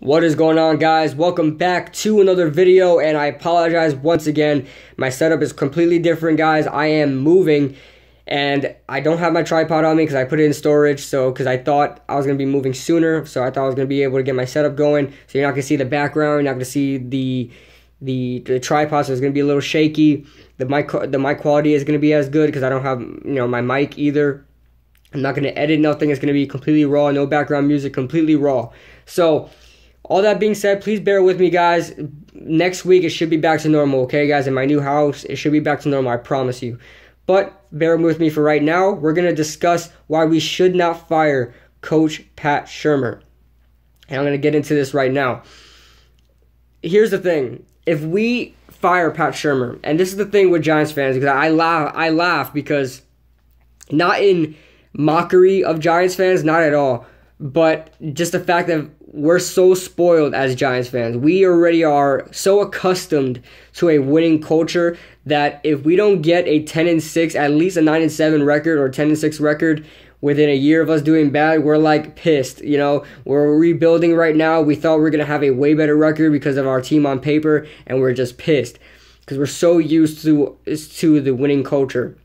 What is going on guys? Welcome back to another video and I apologize once again. My setup is completely different guys. I am moving and I don't have my tripod on me because I put it in storage so because I thought I was going to be moving sooner so I thought I was going to be able to get my setup going so you're not going to see the background, you're not going to see the the the tripod so it's going to be a little shaky. The mic the mic quality is going to be as good because I don't have you know my mic either. I'm not going to edit nothing. It's going to be completely raw, no background music, completely raw. So all that being said, please bear with me, guys. Next week, it should be back to normal, okay, guys? In my new house, it should be back to normal, I promise you. But bear with me for right now. We're going to discuss why we should not fire Coach Pat Shurmur. And I'm going to get into this right now. Here's the thing if we fire Pat Shurmur, and this is the thing with Giants fans, because I laugh, I laugh because not in mockery of Giants fans, not at all, but just the fact that we're so spoiled as Giants fans. We already are so accustomed to a winning culture that if we don't get a 10 and 6, at least a 9 and 7 record or 10 and 6 record within a year of us doing bad, we're like pissed. You know, we're rebuilding right now. We thought we are going to have a way better record because of our team on paper, and we're just pissed because we're so used to to the winning culture.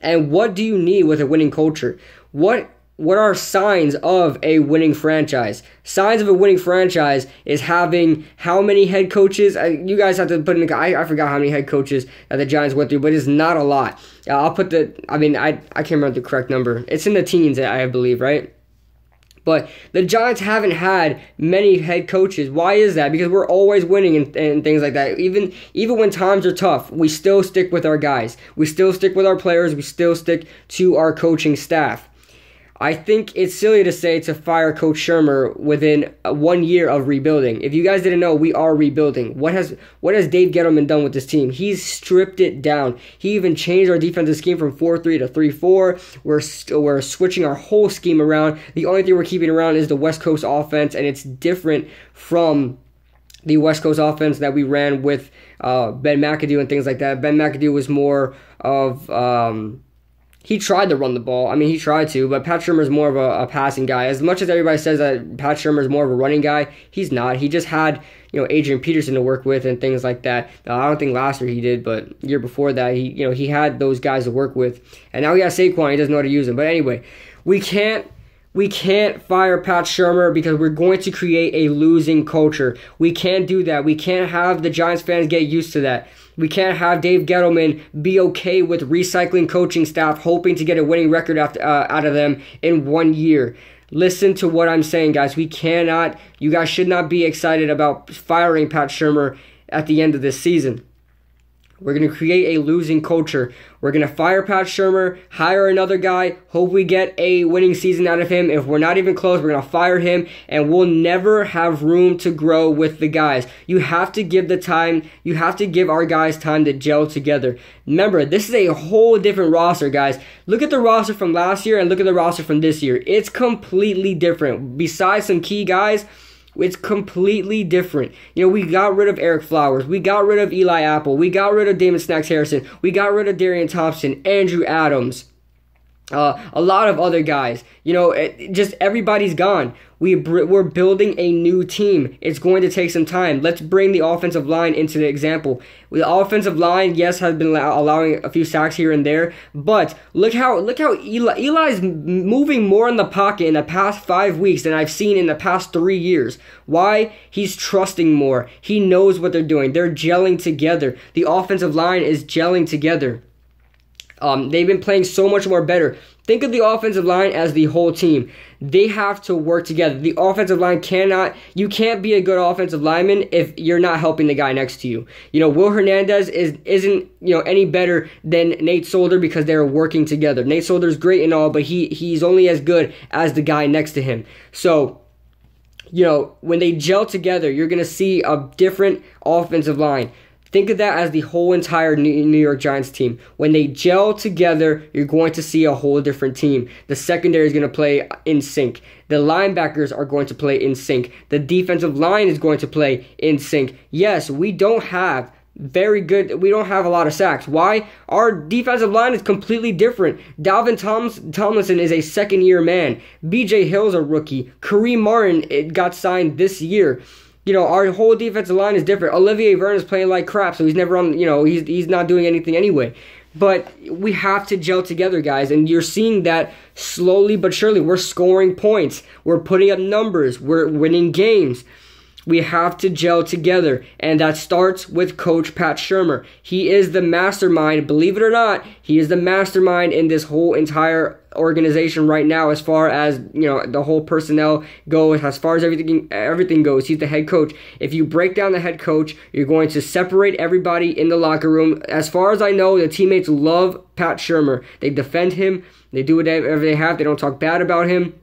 And what do you need with a winning culture? What what are signs of a winning franchise? Signs of a winning franchise is having how many head coaches? I, you guys have to put in. The, I, I forgot how many head coaches that the Giants went through, but it's not a lot. Uh, I'll put the. I mean, I I can't remember the correct number. It's in the teens, I believe, right? But the Giants haven't had many head coaches. Why is that? Because we're always winning and, and, things like that. Even even when times are tough, we still stick with our guys. We still stick with our players. We still stick to our coaching staff. I think it's silly to say to fire Coach Shurmur within one year of rebuilding. If you guys didn't know, we are rebuilding. What has what has Dave Gettleman done with this team? He's stripped it down. He even changed our defensive scheme from 4-3 to 3-4. We're we we're switching our whole scheme around. The only thing we're keeping around is the West Coast offense, and it's different from the West Coast offense that we ran with uh, Ben McAdoo and things like that. Ben McAdoo was more of um, he tried to run the ball. I mean, he tried to, but Pat Shurmur is more of a, a, passing guy. As much as everybody says that Pat Shurmur is more of a running guy, he's not. He just had you know Adrian Peterson to work with and things like that. Uh, I don't think last year he did, but year before that, he you know he had those guys to work with, and now he has Saquon. He doesn't know how to use them. But anyway, we can't we can't fire Pat Shurmur because we're going to create a losing culture. We can't do that. We can't have the Giants fans get used to that. We can't have Dave Gettleman be okay with recycling coaching staff, hoping to get a winning record after, uh, out of them in one year. Listen to what I'm saying, guys. We cannot, you guys should not be excited about firing Pat Shurmur at the end of this season. We're going to create a losing culture. We're going to fire Pat Shurmur, hire another guy, hope we get a winning season out of him. If we're not even close, we're going to fire him, and we'll never have room to grow with the guys. You have to give the time, you have to give our guys time to gel together. Remember, this is a whole different roster, guys. Look at the roster from last year and look at the roster from this year. It's completely different. Besides some key guys, it's completely different. You know, we got rid of Ereck Flowers. We got rid of Eli Apple. We got rid of Damon Snacks Harrison. We got rid of Darian Thompson, Andrew Adams. Uh, a lot of other guys. You know, it, just everybody's gone. We we're building a new team. It's going to take some time. Let's bring the offensive line into the example. The offensive line, yes, has been allowing a few sacks here and there, but look how look how Eli Eli's moving more in the pocket in the past five weeks than I've seen in the past three years. Why? He's trusting more. He knows what they're doing. They're gelling together. The offensive line is gelling together. Um, they've been playing so much more better. Think of the offensive line as the whole team. They have to work together. The offensive line cannot, you can't be a good offensive lineman if you're not helping the guy next to you. You know, Will Hernandez is isn't you know any better than Nate Solder because they're working together. Nate Solder's great and all, but he he's only as good as the guy next to him. So you know, when they gel together, you're going to see a different offensive line. Think of that as the whole entire New York Giants team. When they gel together, you're going to see a whole different team. The secondary is going to play in sync. The linebackers are going to play in sync. The defensive line is going to play in sync. Yes, we don't have very good. We don't have a lot of sacks. Why? Our defensive line is completely different. Dalvin Toms, Tomlinson is a second year man. BJ Hill's a rookie. Kareem Martin it got signed this year. You know, our whole defensive line is different. Olivier Vernon is playing like crap, so he's never on, you know, he's, he's not doing anything anyway. But we have to gel together, guys, and you're seeing that slowly but surely. We're scoring points, we're putting up numbers, we're winning games. We have to gel together, and that starts with Coach Pat Shurmur. He is the mastermind, believe it or not, he is the mastermind in this whole entire organization right now as far as you know the whole personnel goes as far as everything everything goes. He's the head coach. If you break down the head coach you're going to separate everybody in the locker room. As far as i know the teammates love pat shurmur they defend him. They do whatever they have. They don't talk bad about him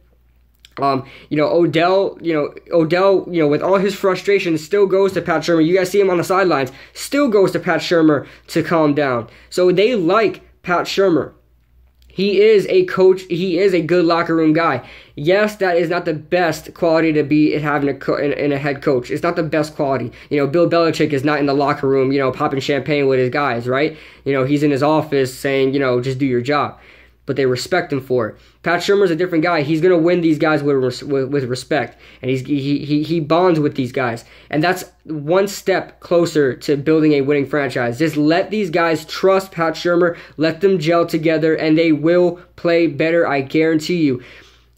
um, you know, Odell, you know, Odell, you know, with all his frustration, still goes to Pat Shurmur. You guys see him on the sidelines, still goes to Pat Shurmur to calm down. So they like Pat Shurmur. He is a coach. He is a good locker room guy. Yes, that is not the best quality to be having a co- in, in, a head coach. It's not the best quality. You know, Bill Belichick is not in the locker room, you know, popping champagne with his guys, right? You know, he's in his office saying, you know, just do your job but they respect him for it. Pat Shurmur's a different guy. He's gonna win these guys with with, respect, and he's he, he he bonds with these guys, and that's one step closer to building a winning franchise. Just let these guys trust Pat Shurmur, let them gel together, and they will play better. I guarantee you.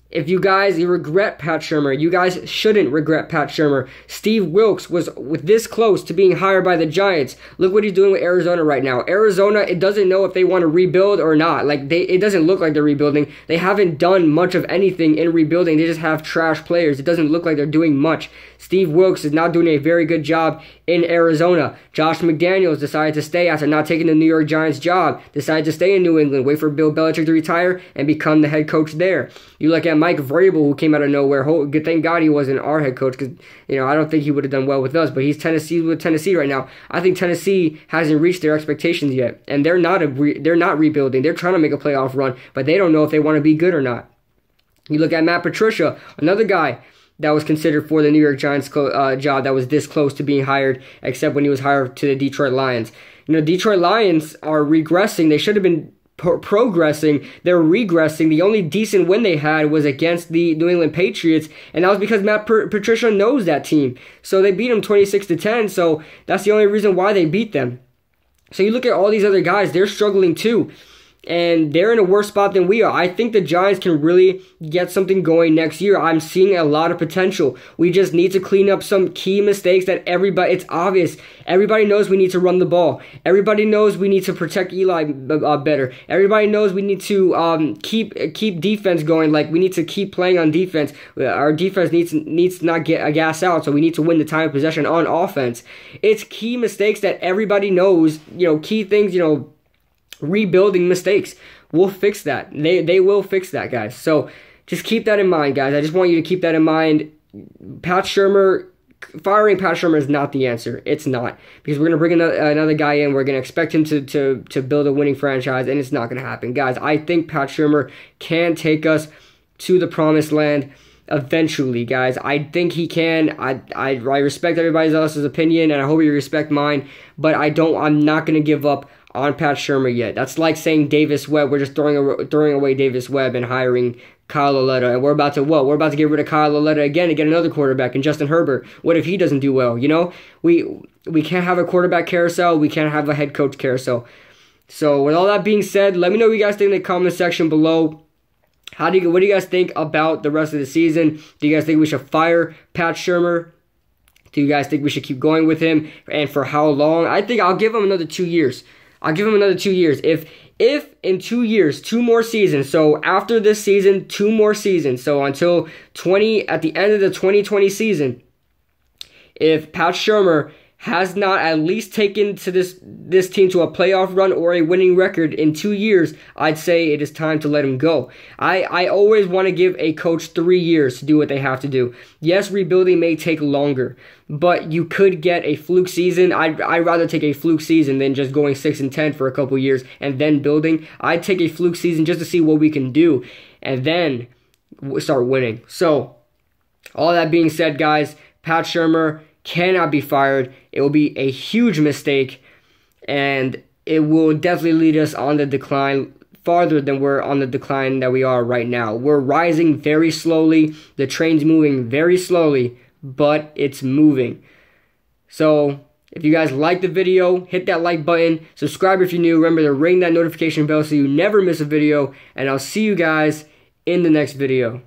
If you guys you regret Pat Shurmur, you guys shouldn't regret Pat Shurmur. Steve Wilks was this close to being hired by the Giants. Look what he's doing with Arizona right now. Arizona, it doesn't know if they want to rebuild or not. Like they, it doesn't look like they're rebuilding. They haven't done much of anything in rebuilding. They just have trash players. It doesn't look like they're doing much. Steve Wilks is not doing a very good job in Arizona. Josh McDaniels decided to stay after not taking the New York Giants job. Decided to stay in New England, wait for Bill Belichick to retire, and become the head coach there. You look at Mike Vrabel, who came out of nowhere. Good, thank God he wasn't our head coach, because you know I don't think he would have done well with us. But he's Tennessee with Tennessee right now. I think Tennessee hasn't reached their expectations yet, and they're not a re, they're not rebuilding. They're trying to make a playoff run, but they don't know if they want to be good or not. You look at Matt Patricia, another guy that was considered for the New York Giants uh, job that was this close to being hired, except when he was hired to the Detroit Lions. You know, Detroit Lions are regressing. They should have been pro- progressing. They're regressing. The only decent win they had was against the New England Patriots, and that was because Matt Patricia knows that team. So they beat them 26 to 10. So that's the only reason why they beat them. So you look at all these other guys; they're struggling too and they're in a worse spot than we are. I think the Giants can really get something going next year. I'm seeing a lot of potential. We just need to clean up some key mistakes that everybody, it's obvious. Everybody knows we need to run the ball. Everybody knows we need to protect Eli uh, better. Everybody knows we need to um, keep keep defense going. Like we need to keep playing on defense. Our defense needs needs to not get a gas out, so we need to win the time of possession on offense. It's key mistakes that everybody knows. You know, key things. You know rebuilding mistakes. We'll fix that. They they will fix that, guys. So just keep that in mind, guys. I just want you to keep that in mind. Pat Shurmur firing Pat Shurmur is not the answer. It's not because we're gonna bring another, another guy in. We're gonna expect him to to to build a winning franchise, and it's not gonna happen, guys. I think Pat Shurmur can take us to the promised land eventually, guys. I think he can. I, I I respect everybody else's opinion, and I hope you respect mine. But I don't. I'm not gonna give up on Pat Shurmur yet. That's like saying Davis Webb. We're just throwing throwing away Davis Webb and hiring Kyle Lauletta, and we're about to what? We're about to get rid of Kyle Lauletta again and get another quarterback and Justin Herbert. What if he doesn't do well? You know, we we can't have a quarterback carousel. We can't have a head coach carousel. So with all that being said, let me know what you guys think in the comment section below. How do you what do you guys think about the rest of the season? Do you guys think we should fire Pat Shurmur? Do you guys think we should keep going with him? And for how long? I think I'll give him another two years. I'll give him another two years. If if in two years, two more seasons, so after this season, two more seasons, so until 20 at the end of the 2020 season, if Pat Shurmur has not at least taken to this this team to a playoff run or a winning record in two years, I'd say it is time to let him go. I, I always want to give a coach three years to do what they have to do. Yes, rebuilding may take longer, but you could get a fluke season. I'd, I'd rather take a fluke season than just going 6 and 10 for a couple years and then building. I'd take a fluke season just to see what we can do and then start winning. So, all that being said, guys, Pat Shurmur cannot be fired. It will be a huge mistake, and it will definitely lead us on the decline farther than we're on the decline that we are right now. We're rising very slowly. The train's moving very slowly, but it's moving. So, if you guys like the video, hit that like button. Subscribe if you're new. Remember to ring that notification bell so you never miss a video. And I'll see you guys in the next video.